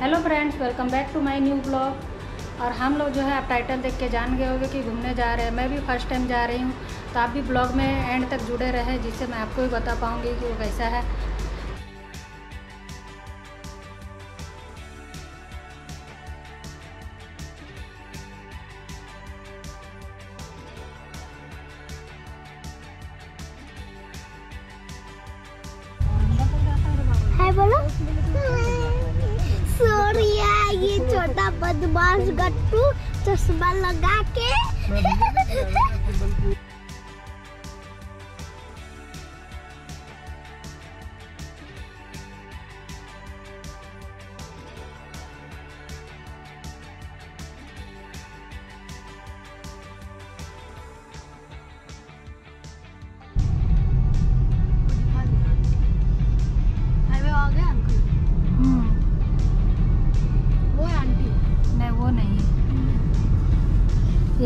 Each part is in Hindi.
Hello friends welcome back to my new blog और हम लोग जो है, आप टाइटल देख के जान गए होंगे कि घूमने जा रहे हैं। मैं भी फ़र्स्ट टाइम जा रही हूँ तो आप भी ब्लॉग में एंड तक जुड़े रहे, जिससे मैं आपको भी बता पाऊँगी कि वो कैसा है। बदमाश गट्टू चश्मा लगा के।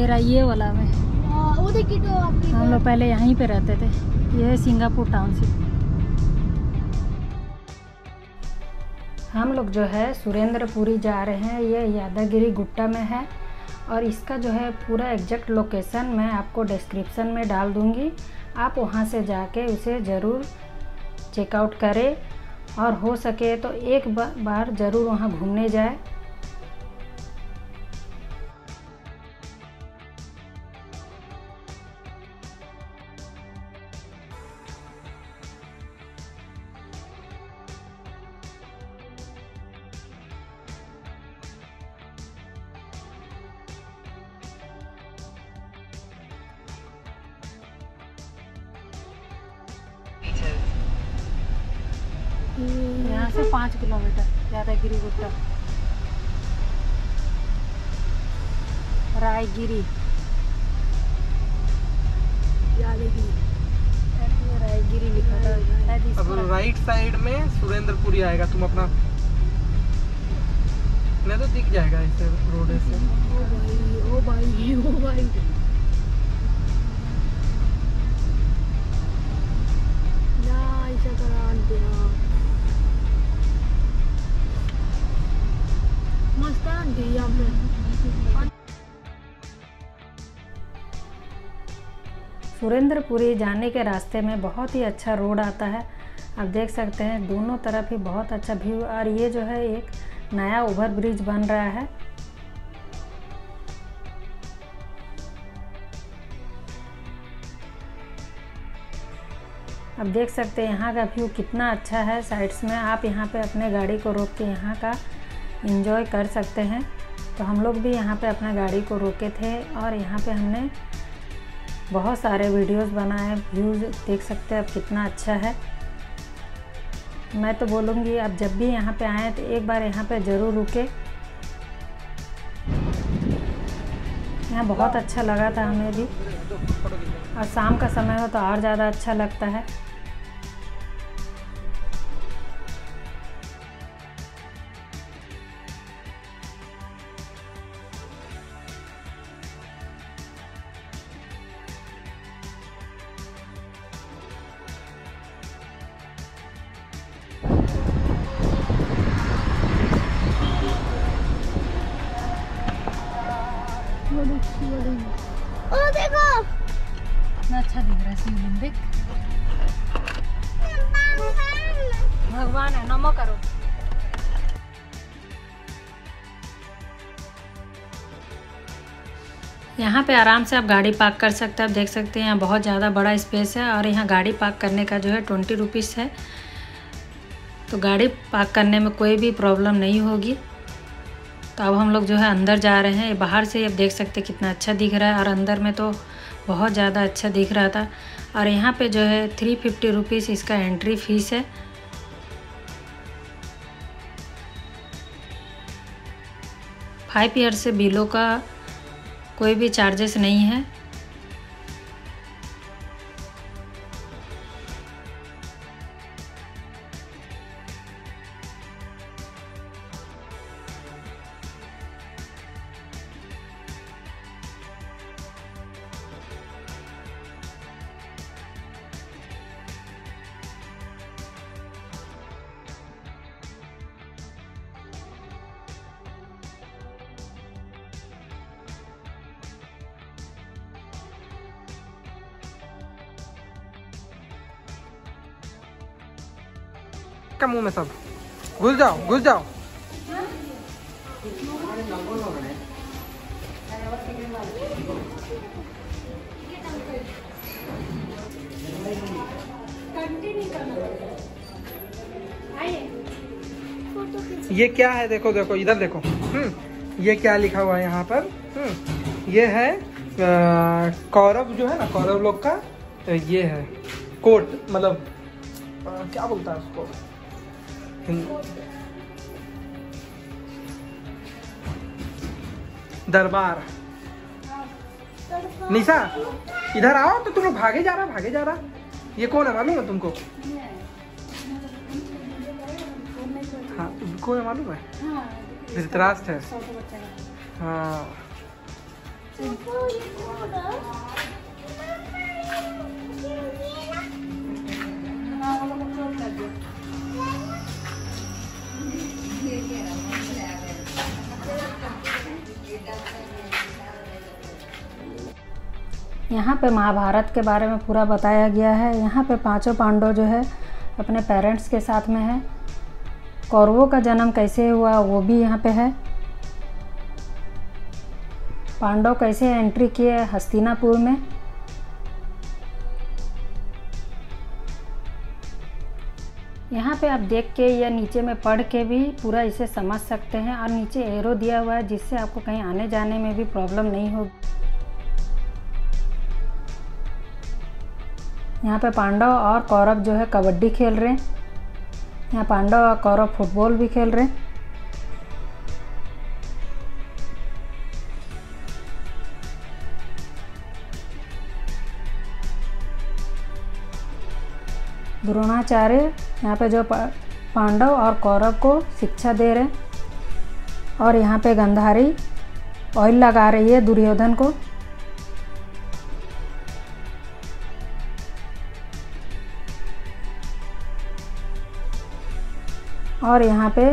रहा ये वाला में। हाँ, वो देखिए तो हम लोग पहले यहीं पे रहते थे। ये है सिंगापुर टाउनशिप हम लोग जो है सुरेंद्रपुरी जा रहे हैं। ये यादागिरी गुट्टा में है। और इसका जो है पूरा एग्जैक्ट लोकेशन मैं आपको डिस्क्रिप्शन में डाल दूँगी। आप वहाँ से जाके उसे ज़रूर चेकआउट करें। और हो सके तो एक बार ज़रूर वहाँ घूमने जाए। यहाँ से पाँच किलोमीटर यादगिरी गुट्टा रायगिरी। यादगिरी। रायगिरी लिखा था अब राइट साइड में सुरेंद्रपुरी आएगा तुम अपना नहीं तो दिख जाएगा ऐसे रोड से ओ भाई ओ भाई ओ भाई। ना ऐसा करा। सुरेंद्रपुरी जाने के रास्ते में बहुत ही अच्छा रोड आता है। आप देख सकते हैं, दोनों तरफ़ ही बहुत अच्छा व्यू और ये जो है, एक नया ओवर ब्रिज बन रहा है। अब देख सकते हैं, यहाँ का व्यू कितना अच्छा है। साइड्स में आप यहाँ पे अपने गाड़ी को रोक के यहाँ का एंजॉय कर सकते हैं। तो हम लोग भी यहाँ पे अपना गाड़ी को रोके थे और यहाँ पे हमने बहुत सारे वीडियोस बनाए व्यूज़ देख सकते हैं आप कितना अच्छा है। मैं तो बोलूँगी, आप जब भी यहाँ पे आएँ तो एक बार यहाँ पे ज़रूर रुके। यहाँ बहुत अच्छा लगा था हमें भी। और शाम का समय हो तो और ज़्यादा अच्छा लगता है। देख भगवान है नमो करो यहाँ पे आराम से आप गाड़ी पार्क कर सकते हैं। आप देख सकते हैं यहाँ बहुत ज़्यादा बड़ा स्पेस है और यहाँ गाड़ी पार्क करने का जो है ट्वेंटी रुपीज़ है। तो गाड़ी पार्क करने में कोई भी प्रॉब्लम नहीं होगी। तो अब हम लोग जो है अंदर जा रहे हैं। बाहर से आप देख सकते हैं कितना अच्छा दिख रहा है। और अंदर में तो बहुत ज़्यादा अच्छा दिख रहा था। और यहाँ पे जो है थ्री फिफ्टी रुपीज़ इसका एंट्री फ़ीस है। फाइव ईयर से बिलो का कोई भी चार्जेस नहीं है। इसका मुँह में सब। घुस जाओ घुस जाओ। ये क्या है? देखो देखो, इधर देखो। हम्म ये क्या लिखा हुआ है यहाँ पर? हम्म ये है कौरव जो है ना, कौरव लोग का, ये है। कोट मतलब क्या बोलता है उसको? हिंद- दरबार। निशा, इधर आओ तो तुम लोग भागे जा रहा, भागे जा रहा। ये कौन है, मालूम है तुमको? हाँ तुमको है मालूम है? धृतराष्ट्र है। हाँ। यहाँ पे महाभारत के बारे में पूरा बताया गया है। यहाँ पे पाँचों पांडव जो है अपने पेरेंट्स के साथ में है। कौरवों का जन्म कैसे हुआ वो भी यहाँ पे है। पांडव कैसे एंट्री किए हस्तिनापुर में? पे आप देख के या नीचे में पढ़ के भी पूरा इसे समझ सकते हैं और नीचे एरो दिया हुआ है जिससे आपको कहीं आने जाने में भी प्रॉब्लम नहीं होगी। यहाँ पे पांडव और कौरव जो है कबड्डी खेल रहे हैं। यहाँ पांडव और कौरव फुटबॉल भी खेल रहे हैं। द्रोणाचार्य यहाँ पे जो पांडव और कौरव को शिक्षा दे रहे और यहाँ पे गंधारी ऑयल लगा रही है दुर्योधन को। और यहाँ पे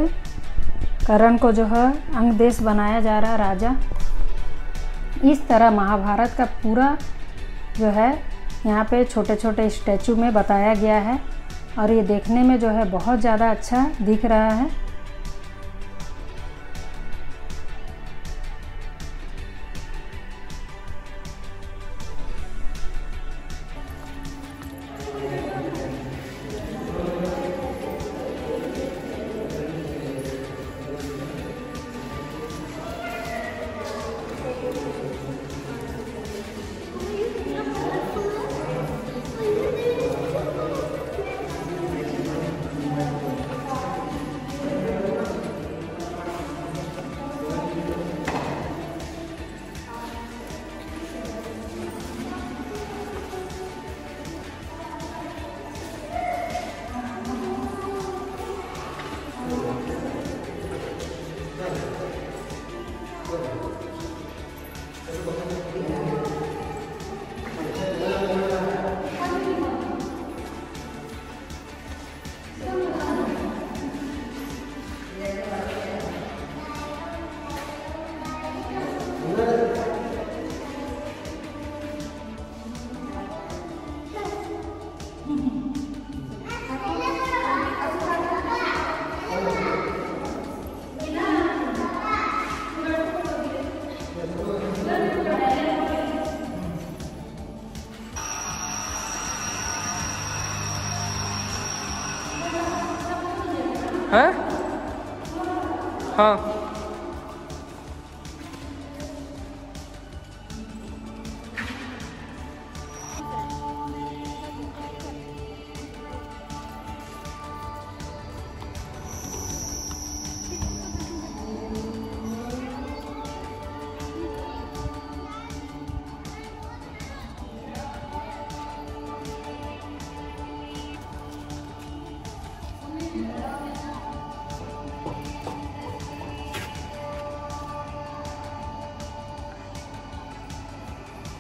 करण को जो है अंग देश बनाया जा रहा राजा। इस तरह महाभारत का पूरा जो है यहाँ पे छोटे छोटे स्टैचू में बताया गया है और ये देखने में जो है बहुत ज़्यादा अच्छा दिख रहा है। हैं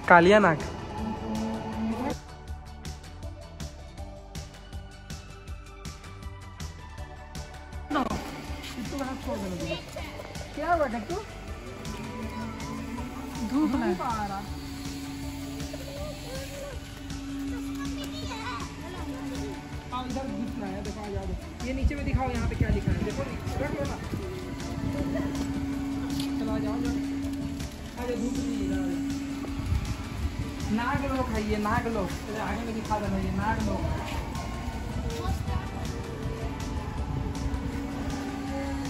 कालिया नाग क्या हुआ धूप आ रहा हाँ, इधर दिख रहा है देखो आ जाओ ये नीचे में दिखाओ यहाँ पे क्या लिखा है। देखो चलो आ जाओ जाओ। आ जाओ धूप नहीं। नाग लोग है ये नाग लोग तेरे आगे में दिखा देना ये नाग लोग है।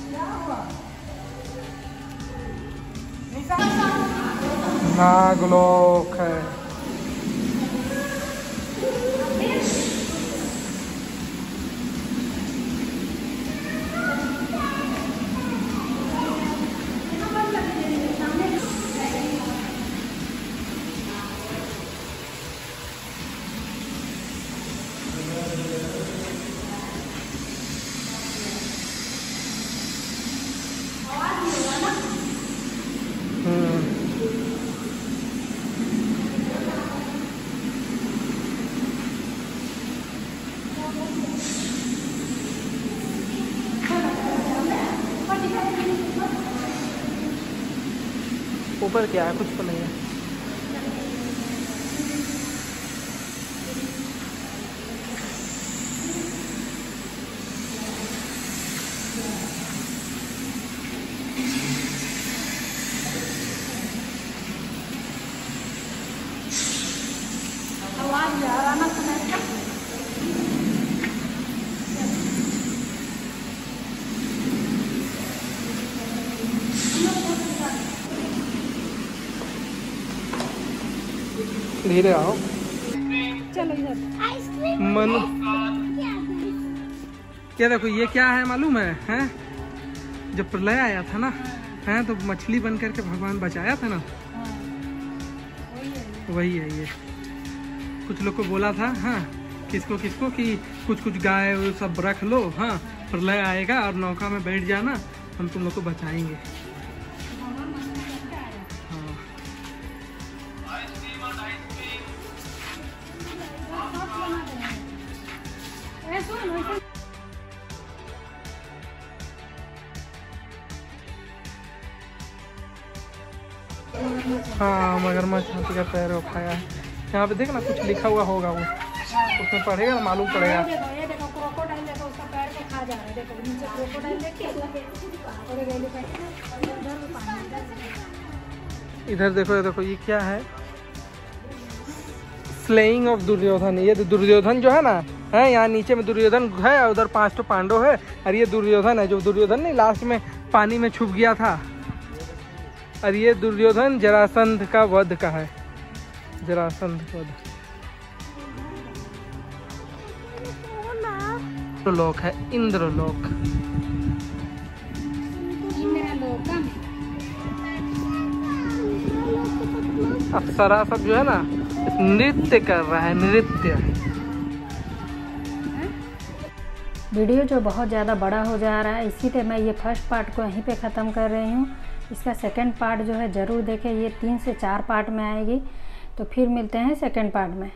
क्या हुआ? निशा? नागलोक है ऊपर क्या है? कुछ तो नहीं धीरे आओ आइसक्रीम मनु क्या देखो ये क्या है मालूम है हैं? जब प्रलय आया था ना हैं तो मछली बन करके भगवान बचाया था ना? वही है ये। कुछ लोग को बोला था हाँ किसको किसको कि कुछ कुछ गाय सब रख लो हाँ प्रलय आएगा और नौका में बैठ जाना हम तुम लोग को बचाएँगे। हाँ मगरमच्छ हाथी का पैर खाया है। यहाँ पे देख ना कुछ लिखा हुआ होगा वो। उसमें पढ़ेगा ना मालूम पड़ेगा। इधर देखो ये देखो ये क्या है? Slaying of Duryodhan. ये दुर्योधन जो है ना है यहाँ नीचे में दुर्योधन है उधर पाँच तो पांडव है। और ये दुर्योधन है जो दुर्योधन नहीं लास्ट में पानी में छुप गया था। और ये दुर्योधन जरासंध का वध का है। जरासंध वध। इंद्रलोक है, इंद्रलोक। अप्सरा सब जो है ना, नृत्य कर रहा है, नृत्य। वीडियो जो बहुत ज़्यादा बड़ा हो जा रहा है, इसीलिए मैं ये फ़र्स्ट पार्ट को यहीं पे ख़त्म कर रही हूँ। इसका सेकेंड पार्ट जो है, ज़रूर देखें, ये तीन से चार पार्ट में आएगी। तो फिर मिलते हैं सेकेंड पार्ट में।